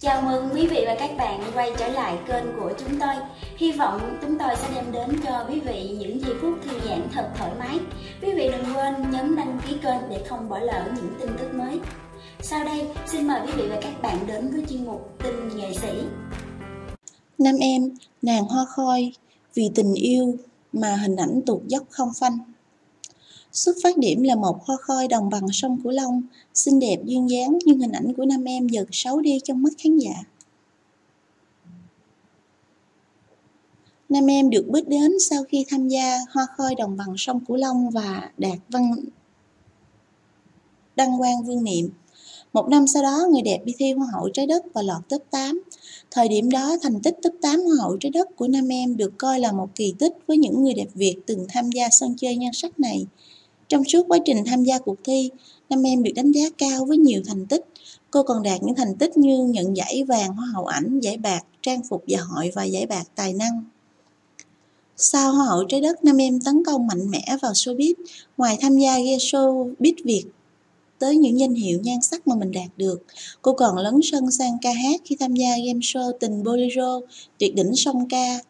Chào mừng quý vị và các bạn quay trở lại kênh của chúng tôi. Hy vọng chúng tôi sẽ đem đến cho quý vị những giây phút thư giãn thật thoải mái. Quý vị đừng quên nhấn đăng ký kênh để không bỏ lỡ những tin tức mới. Sau đây, xin mời quý vị và các bạn đến với chuyên mục Tin nghệ sĩ. Nam em, nàng hoa khôi, vì tình yêu mà hình ảnh tụt dốc không phanh. Xuất phát điểm là một hoa khôi đồng bằng sông Cửu Long, xinh đẹp duyên dáng nhưng hình ảnh của nam em dần xấu đi trong mắt khán giả. Nam em được biết đến sau khi tham gia Hoa khôi đồng bằng sông Cửu Long và đạt văn đăng quang vương niệm. Một năm sau đó, người đẹp đi thi Hoa hậu trái đất và lọt top 8. Thời điểm đó, thành tích top 8 Hoa hậu trái đất của Nam Em được coi là một kỳ tích với những người đẹp Việt từng tham gia sân chơi nhan sắc này. Trong suốt quá trình tham gia cuộc thi, năm Em được đánh giá cao với nhiều thành tích. Cô còn đạt những thành tích như nhận giải vàng Hoa hậu ảnh, giải bạc, trang phục dạ hội và giải bạc tài năng. Sau Hoa hậu trái đất, Nam Em tấn công mạnh mẽ vào showbiz. Ngoài tham gia game show Beat Việt tới những danh hiệu nhan sắc mà mình đạt được. Cô còn lấn sân sang ca hát khi tham gia game show Tình Bolero, tuyệt đỉnh song ca.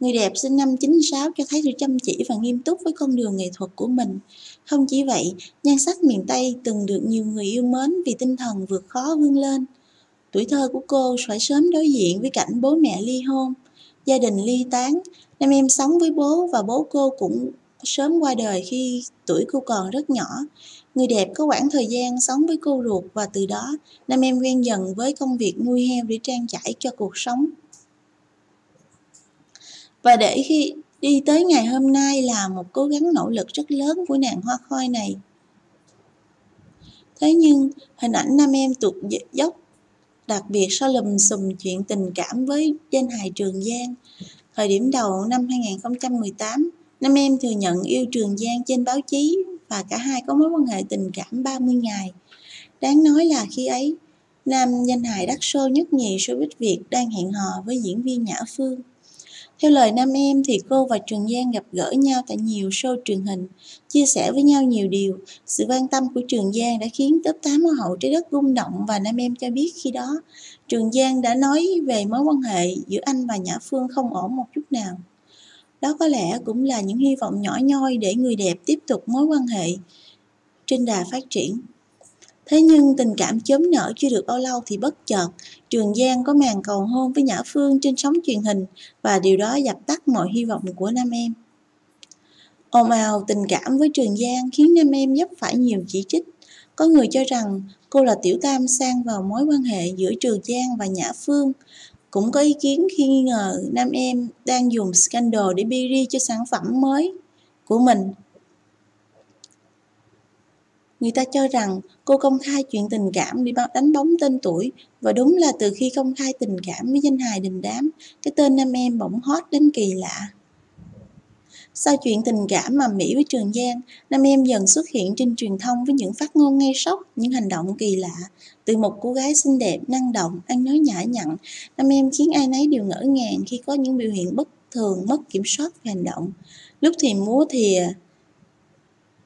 Người đẹp sinh năm 96 cho thấy sự chăm chỉ và nghiêm túc với con đường nghệ thuật của mình. Không chỉ vậy, nhan sắc miền Tây từng được nhiều người yêu mến vì tinh thần vượt khó vươn lên. Tuổi thơ của cô phải sớm đối diện với cảnh bố mẹ ly hôn, gia đình ly tán. Nam em sống với bố và bố cô cũng sớm qua đời khi tuổi cô còn rất nhỏ. Người đẹp có khoảng thời gian sống với cô ruột và từ đó Nam em quen dần với công việc nuôi heo để trang trải cho cuộc sống. Và để khi đi tới ngày hôm nay là một cố gắng nỗ lực rất lớn của nàng hoa khôi này. Thế nhưng hình ảnh nam em tụt dốc đặc biệt sau lùm xùm chuyện tình cảm với danh hài Trường Giang. Thời điểm đầu năm 2018, Nam em thừa nhận yêu Trường Giang trên báo chí và cả hai có mối quan hệ tình cảm 30 ngày. Đáng nói là khi ấy, nam danh hài đắt show nhất nhì showbiz Việt đang hẹn hò với diễn viên Nhã Phương. Theo lời nam em thì cô và Trường Giang gặp gỡ nhau tại nhiều show truyền hình, chia sẻ với nhau nhiều điều. Sự quan tâm của Trường Giang đã khiến top 8 Hoa hậu trái đất rung động và nam em cho biết khi đó Trường Giang đã nói về mối quan hệ giữa anh và Nhã Phương không ổn một chút nào. Đó có lẽ cũng là những hy vọng nhỏ nhoi để người đẹp tiếp tục mối quan hệ trên đà phát triển. Thế nhưng tình cảm chớm nở chưa được bao lâu thì bất chợt, Trường Giang có màn cầu hôn với Nhã Phương trên sóng truyền hình và điều đó dập tắt mọi hy vọng của nam em. Ồn ào tình cảm với Trường Giang khiến nam em dấp phải nhiều chỉ trích. Có người cho rằng cô là tiểu tam sang vào mối quan hệ giữa Trường Giang và Nhã Phương. Cũng có ý kiến khi nghi ngờ nam em đang dùng scandal để biri cho sản phẩm mới của mình Người ta cho rằng cô công khai chuyện tình cảm đi đánh bóng tên tuổi và đúng là từ khi công khai tình cảm với danh hài đình đám, cái tên nam em bỗng hot đến kỳ lạ. Sau chuyện tình cảm mà Mỹ với Trường Giang, nam em dần xuất hiện trên truyền thông với những phát ngôn ngay sốc, những hành động kỳ lạ. Từ một cô gái xinh đẹp, năng động, ăn nói nhã nhặn, nam em khiến ai nấy đều ngỡ ngàng khi có những biểu hiện bất thường, mất kiểm soát về hành động. Lúc thì múa thìa,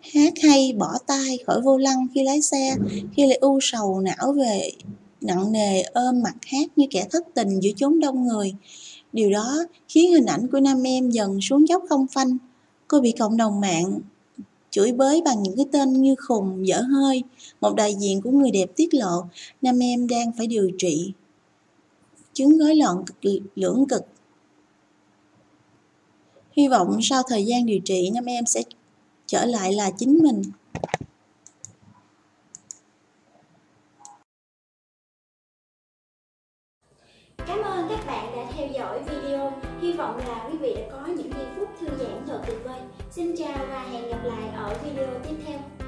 hát hay bỏ tay khỏi vô lăng khi lái xe, khi lại u sầu não về nặng nề, ôm mặt hát như kẻ thất tình giữa chốn đông người. Điều đó khiến hình ảnh của nam em dần xuống dốc không phanh. Cô bị cộng đồng mạng chửi bới bằng những cái tên như khùng, dở hơi. Một đại diện của người đẹp tiết lộ, nam em đang phải điều trị. Chứng rối loạn cực, lưỡng cực. Hy vọng sau thời gian điều trị, nam em sẽ trở lại là chính mình Cảm ơn các bạn đã theo dõi video. Hy vọng là quý vị đã có những giây phút thư giãn thật tuyệt vời. Xin chào và hẹn gặp lại ở video tiếp theo.